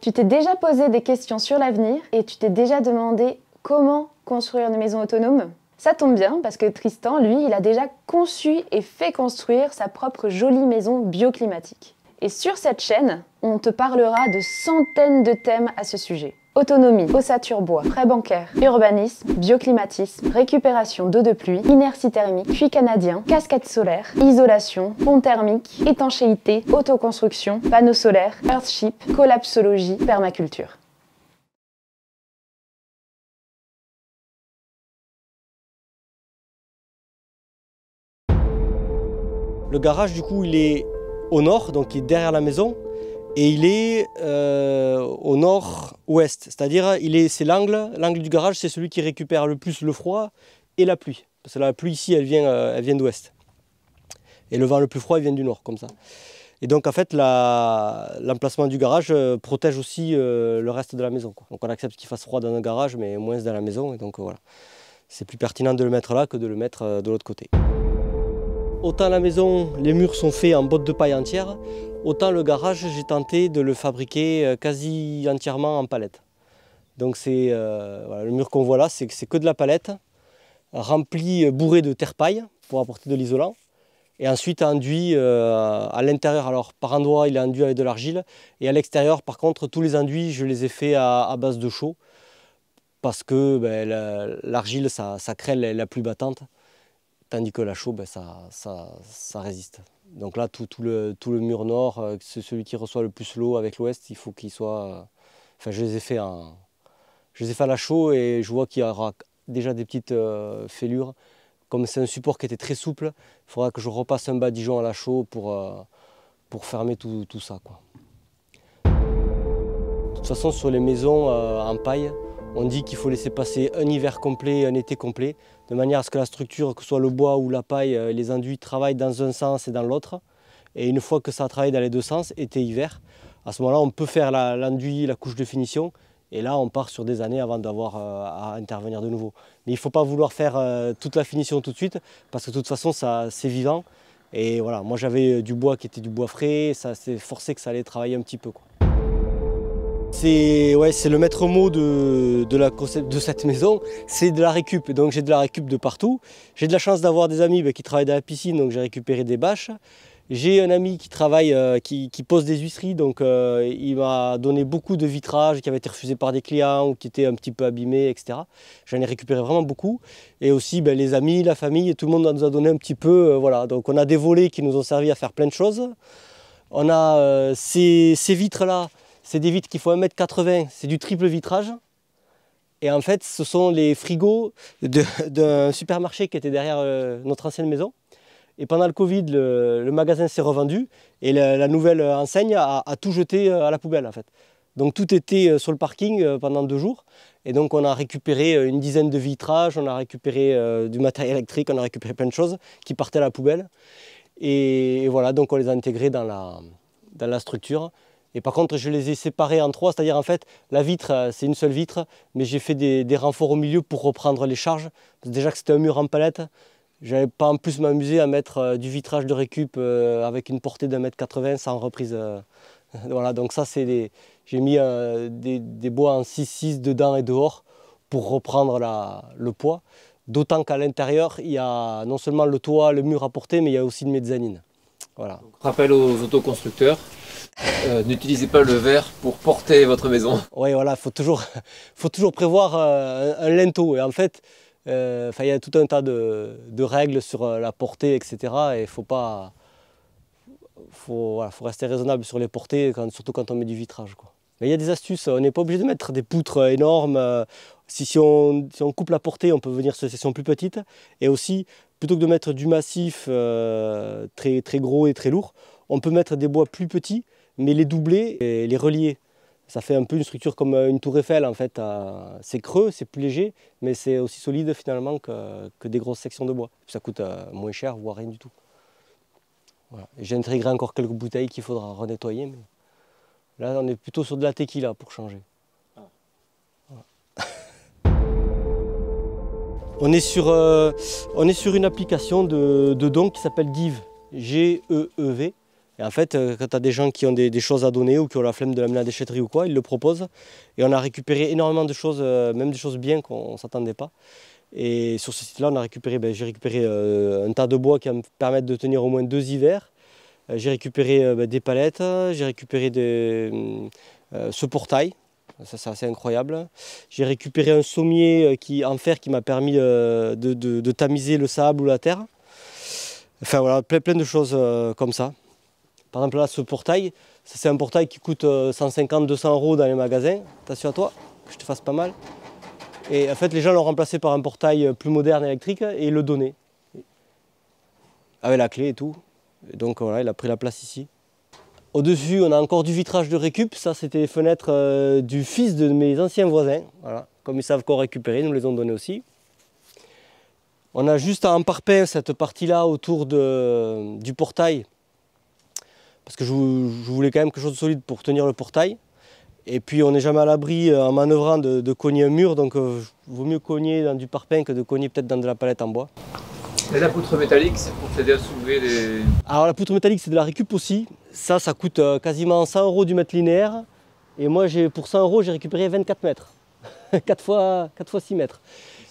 Tu t'es déjà posé des questions sur l'avenir et tu t'es déjà demandé comment construire une maison autonome Ça tombe bien parce que Tristan, lui, il a déjà conçu et fait construire sa propre jolie maison bioclimatique. Et sur cette chaîne, on te parlera de centaines de thèmes à ce sujet. Autonomie, ossature bois, prêt bancaire, urbanisme, bioclimatisme, récupération d'eau de pluie, inertie thermique, puits canadien, cascade solaire, isolation, pont thermique, étanchéité, autoconstruction, panneaux solaires, earthship, collapsologie, permaculture. Le garage, du coup, il est au nord, donc il est derrière la maison, et il est euh, au nord-ouest. C'est-à-dire, c'est l'angle, l'angle du garage, c'est celui qui récupère le plus le froid et la pluie. Parce que la pluie ici, elle vient, euh, elle vient d'ouest. Et le vent le plus froid, il vient du nord, comme ça. Et donc, en fait, l'emplacement du garage euh, protège aussi le reste de la maison. Donc, on accepte qu'il fasse froid dans un garage, mais moins dans la maison. Et donc, voilà. C'est plus pertinent de le mettre là que de le mettre de l'autre côté. Autant la maison, les murs sont faits en bottes de paille entière, autant le garage, j'ai tenté de le fabriquer euh, quasi entièrement en palette. Donc c'est euh, le mur qu'on voit là, c'est que de la palette, rempli, euh, bourré de terre paille pour apporter de l'isolant. Et ensuite enduit à l'intérieur, alors par endroit il est enduit avec de l'argile, et à l'extérieur par contre tous les enduits je les ai faits à, base de chaux, parce que ben, l'argile ça, ça crée la plus battante tandis que la chaux, ben, ça, ça, résiste. Donc là, tout, le, mur nord, euh, c'est celui qui reçoit le plus l'eau avec l'ouest, il faut qu'il soit... Euh, enfin, je les ai fait en... Je les ai fait à la chaux et je vois qu'il y aura déjà des petites euh, fêlures. Comme c'est un support qui était très souple, il faudra que je repasse un badigeon à la chaux pour, fermer tout, ça. De toute façon, sur les maisons en paille, on dit qu'il faut laisser passer un hiver complet et un été complet, de manière à ce que la structure, que ce soit le bois ou la paille, euh, les enduits travaillent dans un sens et dans l'autre. Et une fois que ça travaille dans les deux sens, été hiver, à ce moment-là, on peut faire l'enduit, la, couche de finition. Et là, on part sur des années avant d'avoir euh, à intervenir de nouveau. Mais il ne faut pas vouloir faire euh, toute la finition tout de suite, parce que de toute façon, c'est vivant. Et voilà, moi j'avais du bois qui était du bois frais, ça s'est forcé que ça allait travailler un petit peu. C'est le maître mot de, de, cette maison, c'est de la récup. Donc j'ai de la récup de partout. J'ai de la chance d'avoir des amis bah, qui travaillent dans la piscine, donc j'ai récupéré des bâches. J'ai un ami qui travaille, euh, qui, pose des huisseries, donc euh, il m'a donné beaucoup de vitrages qui avaient été refusés par des clients ou qui étaient un petit peu abîmés, etc. J'en ai récupéré vraiment beaucoup. Et aussi bah, les amis, la famille, tout le monde nous a donné un petit peu. Euh, voilà. Donc on a des volets qui nous ont servi à faire plein de choses. On a ces vitres-là c'est des vitres qui font 1m80, c'est du triple vitrage. Et en fait, ce sont les frigos d'un supermarché qui était derrière euh, notre ancienne maison. Et pendant le Covid, le, magasin s'est revendu et la, nouvelle enseigne a, tout jeté euh, à la poubelle en fait. Donc tout était euh, sur le parking pendant deux jours. Et donc on a récupéré une dizaine de vitrages, on a récupéré du matériel électrique, on a récupéré plein de choses qui partaient à la poubelle. Et, voilà, donc on les a intégrés dans la structure. Et par contre, je les ai séparés en trois, c'est-à-dire en fait, la vitre, euh, c'est une seule vitre, mais j'ai fait des, renforts au milieu pour reprendre les charges. Déjà que c'était un mur en palette, je n'avais pas en plus m'amuser à mettre euh, du vitrage de récup euh, avec une portée d'un mètre 80 sans reprise. voilà, donc ça, c'est des... J'ai mis des, bois en 6-6 dedans et dehors pour reprendre le poids. D'autant qu'à l'intérieur, il y a non seulement le toit, le mur à porter, mais il y a aussi une mezzanine. Voilà. rappel aux autoconstructeurs, euh, n'utilisez pas le verre pour porter votre maison. Oui, voilà, il faut toujours, faut toujours prévoir euh, un, linteau. Et en fait, euh, il y a tout un tas de, règles sur la portée, etc. Et il faut pas. Faut, faut, rester raisonnable sur les portées, surtout quand on met du vitrage. Quoi. Mais il y a des astuces, on n'est pas obligé de mettre des poutres énormes. Si, si, on, si, on, coupe la portée, on peut venir sur des sections plus petites. Et aussi, plutôt que de mettre du massif très, très gros et très lourd, on peut mettre des bois plus petits mais les doubler et les relier. Ça fait un peu une structure comme euh, une tour Eiffel en fait. Euh, c'est creux, c'est plus léger, mais c'est aussi solide finalement que, des grosses sections de bois. Ça coûte euh, moins cher, voire rien du tout. J'ai intégré encore quelques bouteilles qu'il faudra renettoyer. Là, on est plutôt sur de la tequila pour changer. On, est sur, on est sur une application de, de don qui s'appelle Give, G-E-E-V. Et en fait, euh, quand tu as des gens qui ont des, choses à donner ou qui ont la flemme de l'amener à la déchetterie ou quoi, ils le proposent. Et on a récupéré énormément de choses, euh, même des choses bien qu'on ne s'attendait pas. Et sur ce site-là, on a récupéré, ben, j'ai récupéré euh, un tas de bois qui va me permettre de tenir au moins deux hivers. j'ai récupéré ben, des palettes, j'ai récupéré ce portail, ça c'est assez incroyable. J'ai récupéré un sommier qui, en fer qui m'a permis de, tamiser le sable ou la terre. Enfin voilà, plein, de choses comme ça. Par exemple là, ce portail, c'est un portail qui coûte 150-200 euh, euros dans les magasins. Attention à toi, que je te fasse pas mal. Et en fait, les gens l'ont remplacé par un portail euh, plus moderne électrique et le donné. Avec la clé et tout. Et donc voilà, il a pris la place ici. Au-dessus, on a encore du vitrage de récup. Ça, c'était les fenêtres euh, du fils de mes anciens voisins. Comme ils savent qu'on récupérer, ils nous les ont données aussi. On a juste en parpaing cette partie-là autour du portail parce que je, voulais quand même quelque chose de solide pour tenir le portail. Et puis on n'est jamais à l'abri euh, en manœuvrant de, cogner un mur, donc euh, vaut mieux cogner dans du parpaing que de cogner peut-être dans de la palette en bois. Et la poutre métallique, c'est pour t'aider à soulever les... Alors la poutre métallique, c'est de la récup aussi. Ça, ça coûte euh, quasiment 100 euros du mètre linéaire. Et moi, pour 100 euros, j'ai récupéré 24 mètres. 4 fois, 4 fois 6 mètres.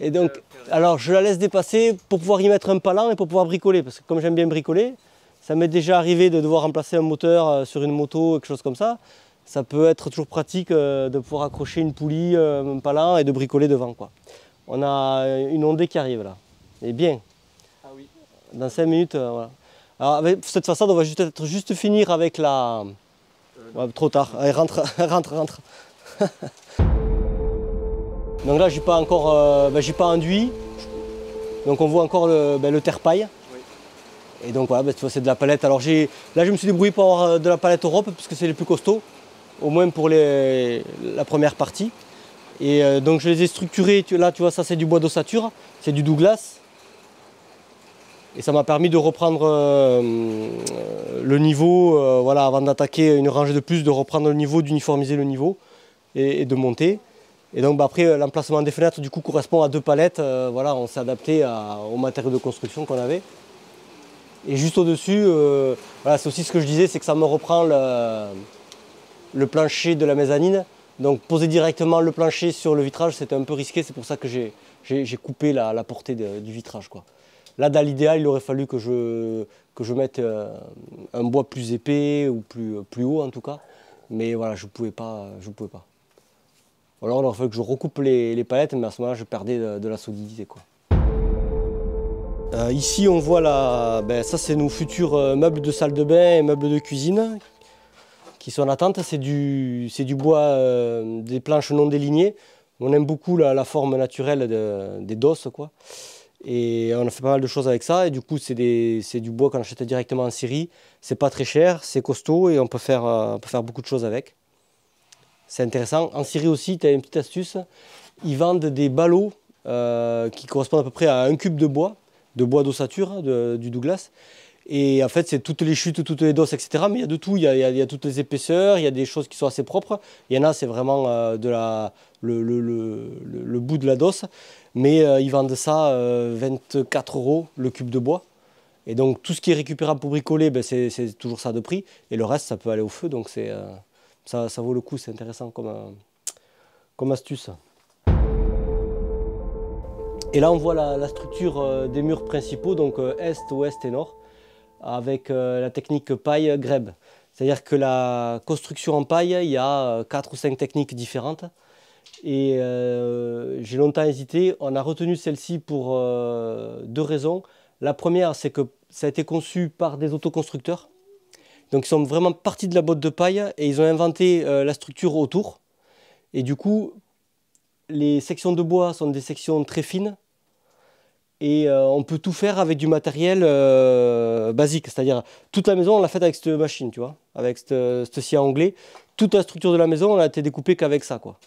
Et donc, alors je la laisse dépasser pour pouvoir y mettre un palan et pour pouvoir bricoler. Parce que comme j'aime bien bricoler, ça m'est déjà arrivé de devoir remplacer un moteur euh, sur une moto, quelque chose comme ça. Ça peut être toujours pratique euh, de pouvoir accrocher une poulie, un palan et de bricoler devant. Quoi. On a une ondée qui arrive là. Et bien. Dans 5 minutes, voilà. Alors avec cette façade, on va juste, être, juste finir avec la... trop tard. Allez, rentre, rentre, rentre. Donc là, j'ai pas encore, ben, j'ai pas enduit. Donc on voit encore le, ben, le terre-paille. Et donc voilà, bah, c'est de la palette. Alors là je me suis débrouillé pour avoir euh, de la palette Europe puisque c'est les plus costauds, au moins pour la première partie. Et euh, donc je les ai structurés, là tu vois ça c'est du bois d'ossature, c'est du Douglas. Et ça m'a permis de reprendre euh, le niveau, voilà, avant d'attaquer une rangée de plus, de reprendre le niveau, d'uniformiser le niveau et, de monter. Et donc bah, après l'emplacement des fenêtres du coup correspond à deux palettes, voilà, on s'est adapté au matériau de construction qu'on avait. Et juste au-dessus, euh, c'est aussi ce que je disais, c'est que ça me reprend le, plancher de la mezzanine. Donc poser directement le plancher sur le vitrage, c'était un peu risqué, c'est pour ça que j'ai coupé la, portée du vitrage. Quoi. Là, dans l'idéal, il aurait fallu que je, que je mette euh, un bois plus épais ou plus, plus haut en tout cas. Mais voilà, je ne pouvais pas. Je pouvais pas. Alors il aurait fallu que je recoupe les, palettes, mais à ce moment-là, je perdais de, la solidité. Quoi. Euh, ici, on voit la, ben, ça c'est nos futurs euh, meubles de salle de bain et meubles de cuisine qui sont en attente. C'est du, du, bois, euh, des planches non délignées. On aime beaucoup la, forme naturelle des dosses. Quoi. Et on a fait pas mal de choses avec ça. Et du coup, c'est du bois qu'on achète directement en Syrie. C'est pas très cher, c'est costaud et on peut, faire, faire beaucoup de choses avec. C'est intéressant. En Syrie aussi, tu as une petite astuce. Ils vendent des ballots qui correspondent à peu près à un cube de bois de bois d'ossature, du Douglas. Et en fait, c'est toutes les chutes, toutes les doses, etc. Mais il y a de tout. Il y a, toutes les épaisseurs, il y a des choses qui sont assez propres. Il y en a, c'est vraiment euh, la, le, bout de la dose. Mais euh, ils vendent ça 24 euh, euros le cube de bois. Et donc, tout ce qui est récupérable pour bricoler, ben, c'est toujours ça de prix. Et le reste, ça peut aller au feu. Donc, ça, ça vaut le coup. C'est intéressant comme, comme astuce. Et là, on voit la, structure euh, des murs principaux, donc euh, est, ouest et nord, avec euh, la technique paille-grèbe. C'est-à-dire que la construction en paille, il y a quatre ou cinq techniques différentes. Et j'ai longtemps hésité. On a retenu celle-ci pour deux raisons. La première, c'est que ça a été conçu par des autoconstructeurs. Donc ils sont vraiment partis de la botte de paille et ils ont inventé la structure autour. Et du coup, les sections de bois sont des sections très fines et euh, on peut tout faire avec du matériel euh, basique. C'est-à-dire, toute la maison, on l'a faite avec cette machine, tu vois, avec ce scie anglais. Toute la structure de la maison, on a été découpée qu'avec ça, quoi.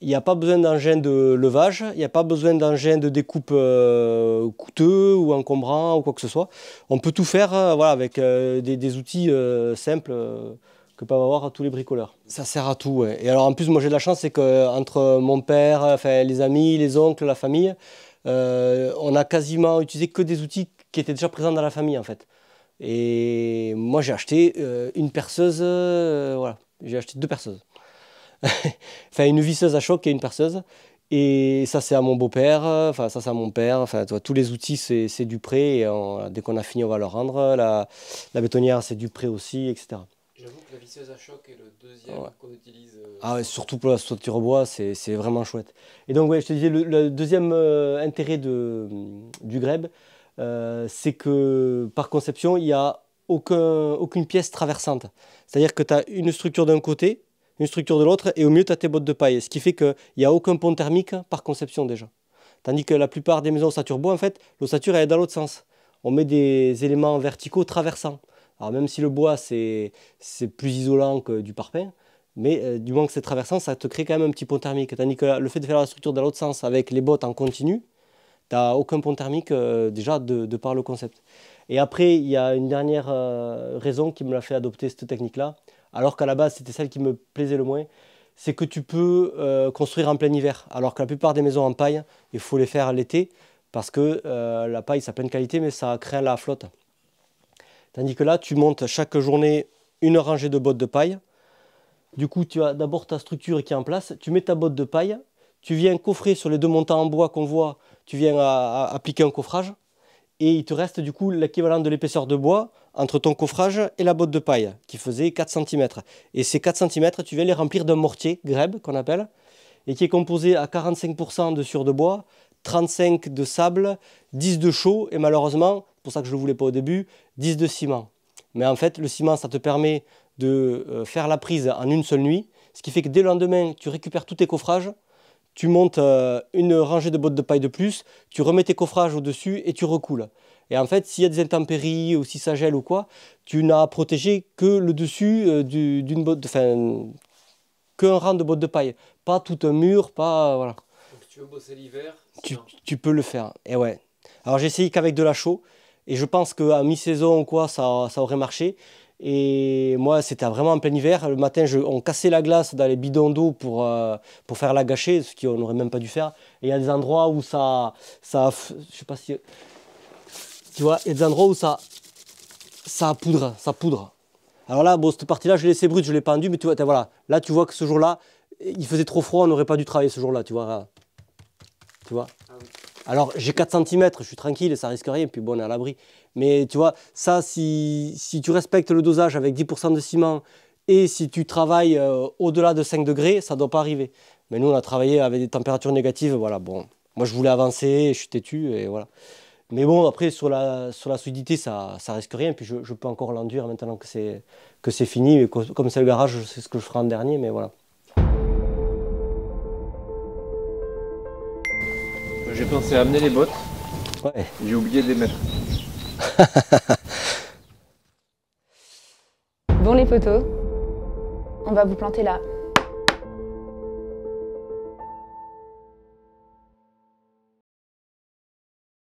Il n'y a pas besoin d'engin de levage, il n'y a pas besoin d'engin de découpe euh, coûteux ou encombrant ou quoi que ce soit. On peut tout faire voilà, avec des, outils simples que peuvent avoir tous les bricoleurs. Ça sert à tout. Et alors en plus, moi j'ai de la chance, c'est qu'entre mon père, les amis, les oncles, la famille, euh, on a quasiment utilisé que des outils qui étaient déjà présents dans la famille en fait. Et moi, j'ai acheté euh, une perceuse, euh, voilà, j'ai acheté deux perceuses. enfin, une visseuse à choc et une perceuse. Et ça, c'est à mon beau-père, enfin, ça, c'est à mon père. Enfin, tous les outils, c'est du prêt. Et dès qu'on a fini, on va le rendre. La, la bétonnière, c'est du prêt aussi, etc. J'avoue que la visseuse à choc est le deuxième qu'on utilise. Euh, ah ouais, surtout pour la structure bois, c'est vraiment chouette. Et donc, ouais, je te disais, le, deuxième euh, intérêt de, du greb, euh, c'est que par conception, il n'y a aucun, aucune pièce traversante. C'est-à-dire que tu as une structure d'un côté, une structure de l'autre, et au milieu, tu as tes bottes de paille. Ce qui fait qu'il n'y a aucun pont thermique par conception déjà. Tandis que la plupart des maisons ossature bois, en fait, l'ossature est dans l'autre sens. On met des éléments verticaux traversants. Alors même si le bois c'est plus isolant que du parpaing, mais euh, du moins que c'est traversant, ça te crée quand même un petit pont thermique. Tandis que le fait de faire la structure dans l'autre sens avec les bottes en continu, tu n'as aucun pont thermique euh, déjà de, par le concept. Et après, il y a une dernière euh, raison qui me l'a fait adopter cette technique-là, alors qu'à la base c'était celle qui me plaisait le moins, c'est que tu peux construire en plein hiver, alors que la plupart des maisons en paille, il faut les faire l'été, parce que la paille ça a plein de qualité, mais ça crée la flotte. Tandis que là, tu montes chaque journée une rangée de bottes de paille. Du coup, tu as d'abord ta structure qui est en place. Tu mets ta botte de paille. Tu viens coffrer sur les deux montants en bois qu'on voit. Tu viens appliquer un coffrage. Et il te reste du coup l'équivalent de l'épaisseur de bois entre ton coffrage et la botte de paille qui faisait 4 cm. Et ces 4 cm, tu viens les remplir d'un mortier, grèbe qu'on appelle, et qui est composé à 45% de sur de bois, 35 de sable, 10 de chaux et malheureusement pour ça que je ne le voulais pas au début, 10 de ciment. Mais en fait, le ciment, ça te permet de euh, faire la prise en une seule nuit, ce qui fait que dès le lendemain, tu récupères tous tes coffrages, tu montes euh, une rangée de bottes de paille de plus, tu remets tes coffrages au-dessus et tu recoules. Et en fait, s'il y a des intempéries ou si ça gèle ou quoi, tu n'as protégé que le dessus euh, d'une botte, enfin, qu'un rang de bottes de paille, pas tout un mur, pas voilà. Donc si tu veux bosser l'hiver, tu, tu, peux le faire. Et ouais. Alors j'ai essayé qu'avec de la chaux. Et je pense qu'à mi-saison ou quoi, ça, ça, aurait marché. Et moi, c'était vraiment en plein hiver. Le matin, je, on cassait la glace dans les bidons d'eau pour, euh, pour faire la gâcher, ce qu'on n'aurait même pas dû faire. Et il y a des endroits où ça, ça. Je sais pas si. Tu vois, il y a des endroits où ça. Ça poudre, ça poudre. Alors là, bon, cette partie-là, je l'ai laissé brute, je l'ai pendu, mais tu vois, voilà. Là, tu vois que ce jour-là, il faisait trop froid, on n'aurait pas dû travailler ce jour-là, tu vois. Tu vois ah alors j'ai 4 cm, je suis tranquille, ça risque rien, puis bon, on est à l'abri. Mais tu vois, ça, si, tu respectes le dosage avec 10% de ciment et si tu travailles euh, au-delà de 5 degrés, ça ne doit pas arriver. Mais nous, on a travaillé avec des températures négatives, voilà, bon. Moi, je voulais avancer, je suis têtu, et voilà. Mais bon, après, sur la, sur la solidité, ça, ça risque rien, puis je, peux encore l'enduire maintenant que c'est fini. Mais comme c'est le garage, c'est ce que je ferai en dernier, mais voilà. J'ai pensé à amener les bottes. Ouais. J'ai oublié de les mettre. bon les potos, on va vous planter là